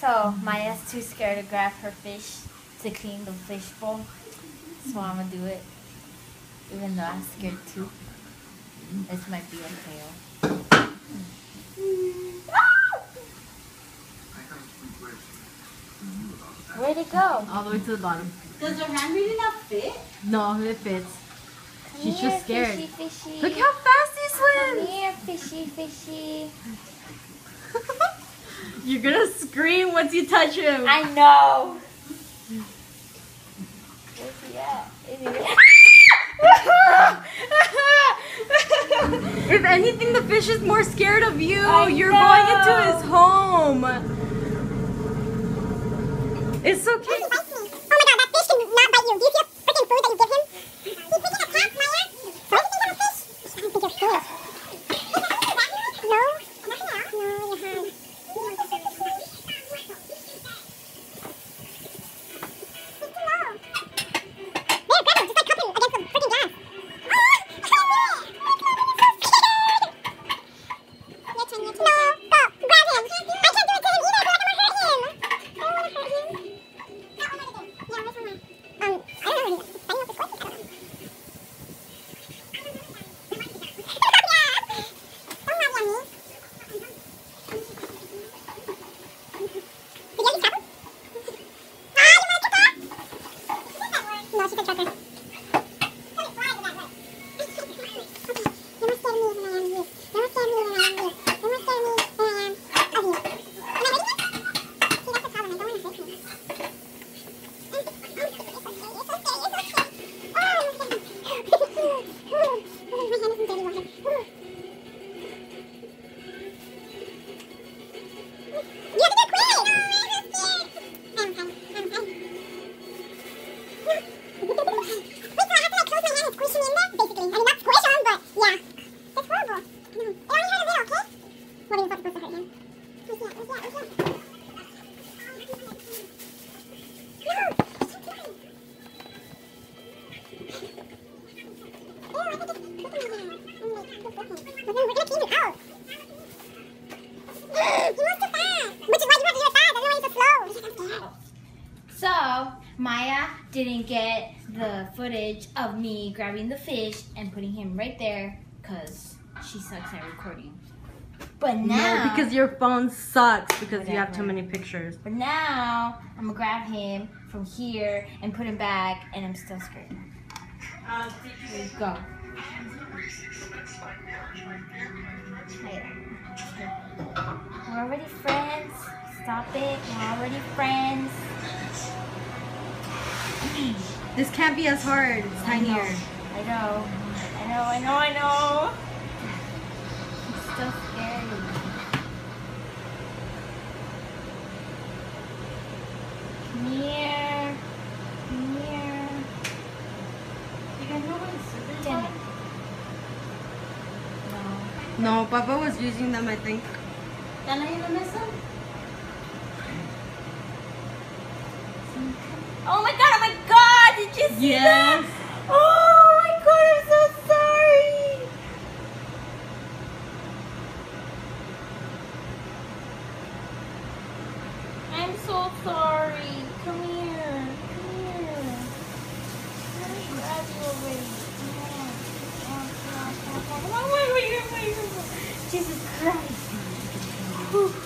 So Maya's too scared to grab her fish to clean the fish bowl. So I'm gonna do it. Even though I'm scared too. This might be a fail. Where'd it go? All the way to the bottom. Does her hand really not fit? No, it fits. Come She's here, just scared. Fishy, fishy. Look how fast he Come swims! here, fishy, fishy. You're gonna scream once you touch him. I know. Where's he at? He if anything, the fish is more scared of you. I You're know. going into his home. It's okay. Okay. So, Maya didn't get the footage of me grabbing the fish and putting him right there because she sucks at recording. But now, No, because your phone sucks because you have too many pictures. but now I'm gonna grab him from here and put him back, and I'm still scared. Here uh, you go. We're already friends. Stop it. We're already friends. This can't be as hard. It's tinier. I know. I know, I know, I know. It's still scary. Come here. Come here. Damn it. No. Papa was using them, I think. ¿Están ahí en la mesa? Oh my god, oh my god, did you see that? Yes. Oh my god, I'm so sorry. I'm so sorry. Come here. Come here. Let me grab you already. Come on. Come on, come on, come on, come on. Come on, wait, wait, wait, wait, wait. Jesus Christ. Whew.